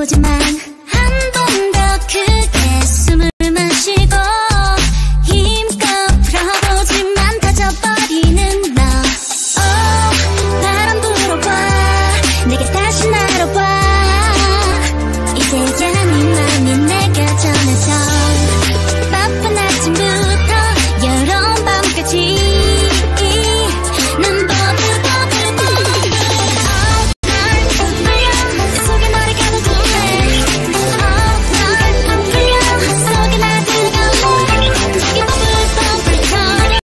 거짓말